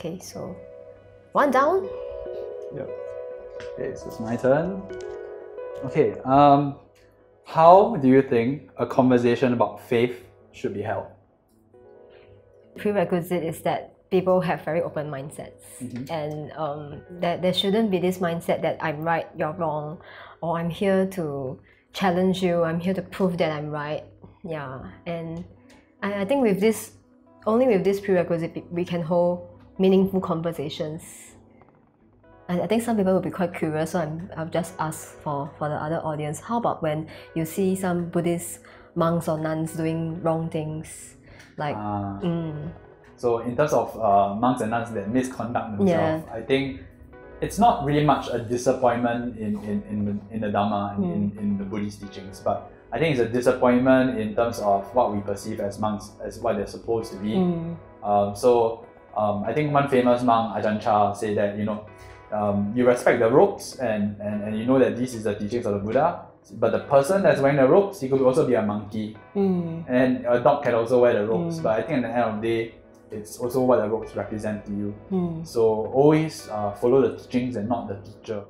Okay, so one down. Yep. Okay, so it's my turn. Okay, um, how do you think a conversation about faith should be held? Prerequisite is that people have very open mindsets, Mhm. and um, that there shouldn't be this mindset that I'm right, you're wrong, or I'm here to challenge you, I'm here to prove that I'm right. Yeah, and I, I think with this, only with this prerequisite, we- we can hold meaningful conversations. I I think some people will be quite curious, so I'm, I'll just ask for, for the other audience. How about when you see some Buddhist monks or nuns doing wrong things? Like, Ah. mm, So in terms of uh, monks and nuns that misconduct themselves, I think it's not really much a disappointment in, in, in, the, in the Dhamma and in, in the Buddhist teachings, but I think it's a disappointment in terms of what we perceive as monks as what they're supposed to be. mm, Um, so um, I think one famous monk, Ajahn Chah, said that you know um, you respect the robes and, and, and you know that this is the teachings of the Buddha, but the person that's wearing the robes, he could also be a monkey, mm, and a dog can also wear the robes. Mm. But I think at the end of the day, it's also what the robes represent to you. mm. So always uh, follow the teachings and not the teacher.